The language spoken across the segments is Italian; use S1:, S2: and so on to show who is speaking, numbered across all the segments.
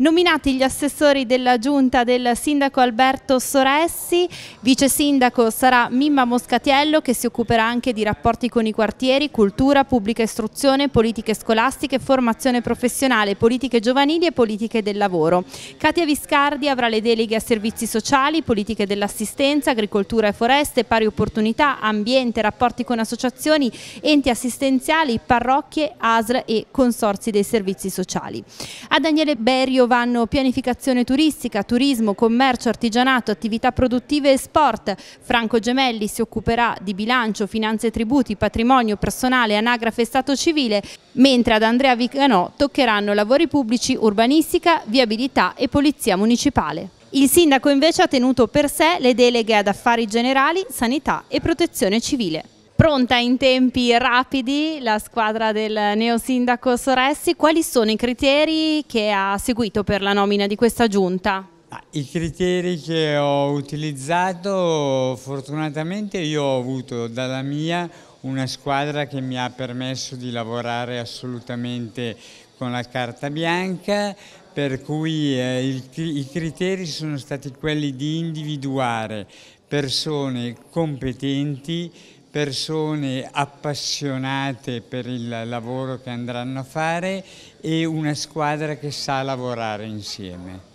S1: Nominati gli assessori della giunta del sindaco Alberto Soressi, vice sindaco sarà Mimma Moscatiello che si occuperà anche di rapporti con i quartieri, cultura, pubblica istruzione, politiche scolastiche, formazione professionale, politiche giovanili e politiche del lavoro. Katia Viscardi avrà le deleghe a servizi sociali, politiche dell'assistenza, agricoltura e foreste, pari opportunità, ambiente, rapporti con associazioni, enti assistenziali, parrocchie, ASL e consorzi dei servizi sociali. A Daniele Berio vanno pianificazione turistica, turismo, commercio, artigianato, attività produttive e sport. Franco Gemelli si occuperà di bilancio, finanze e tributi, patrimonio personale, anagrafe e stato civile, mentre ad Andrea Viganò toccheranno lavori pubblici, urbanistica, viabilità e polizia municipale. Il sindaco invece ha tenuto per sé le deleghe ad affari generali, sanità e protezione civile pronta in tempi rapidi la squadra del neosindaco Soressi. Quali sono i criteri che ha seguito per la nomina di questa giunta?
S2: I criteri che ho utilizzato, fortunatamente io ho avuto dalla mia una squadra che mi ha permesso di lavorare assolutamente con la carta bianca, per cui eh, i criteri sono stati quelli di individuare persone competenti, persone appassionate per il lavoro che andranno a fare e una squadra che sa lavorare insieme.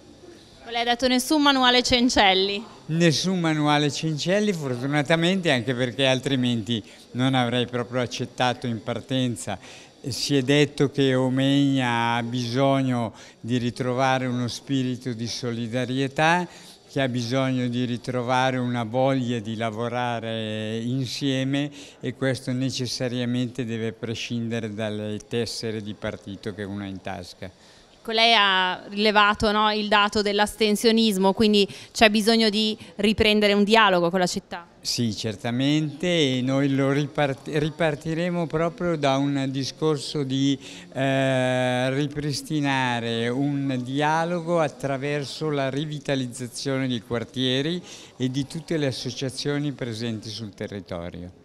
S1: Non le hai dato nessun manuale Cencelli?
S2: Nessun manuale Cencelli, fortunatamente, anche perché altrimenti non avrei proprio accettato in partenza. Si è detto che Omegna ha bisogno di ritrovare uno spirito di solidarietà che ha bisogno di ritrovare una voglia di lavorare insieme e questo necessariamente deve prescindere dalle tessere di partito che uno ha in tasca.
S1: Ecco, lei ha rilevato no, il dato dell'astensionismo, quindi c'è bisogno di riprendere un dialogo con la città.
S2: Sì, certamente e noi lo ripart ripartiremo proprio da un discorso di eh, ripristinare un dialogo attraverso la rivitalizzazione dei quartieri e di tutte le associazioni presenti sul territorio.